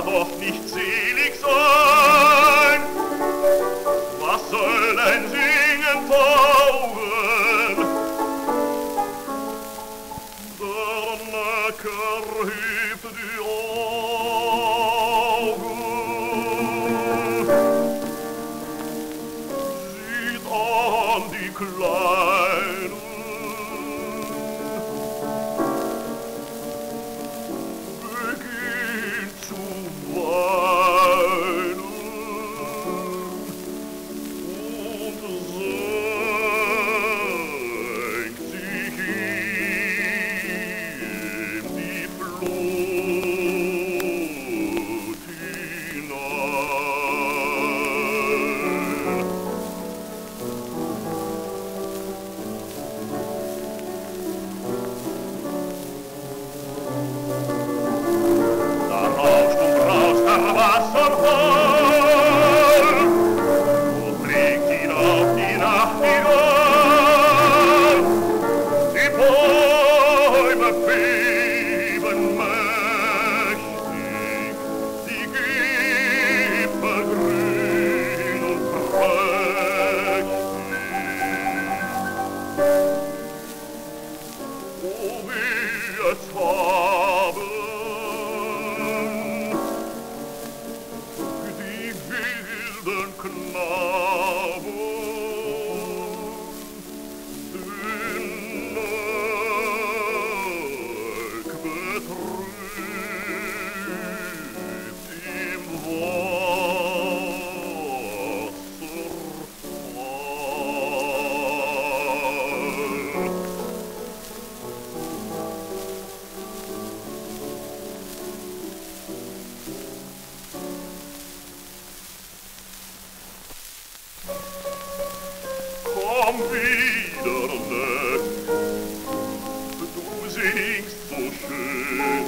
ja doch nicht selig sein. Was soll ein Singen taugen? Der Neckar hüten, am Wiedersehen. Du singst so schön,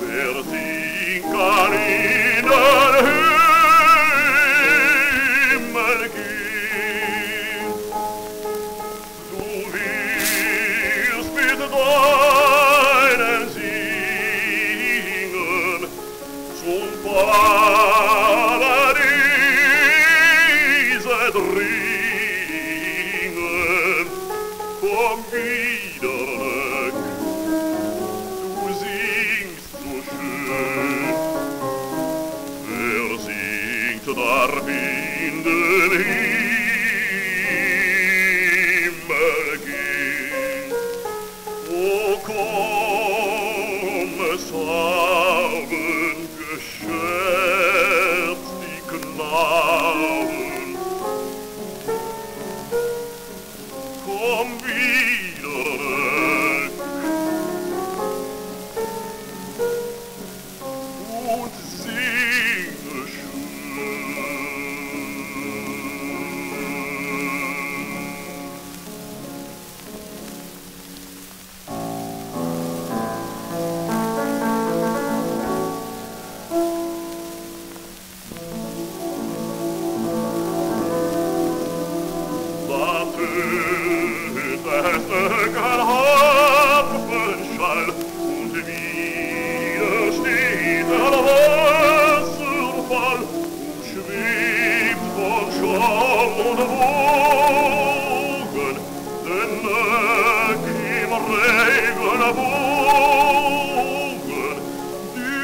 wer singen kann ich? to darmi in den himmel ging. O come es haben gescherzt die Knaben. Komm wieder, und sie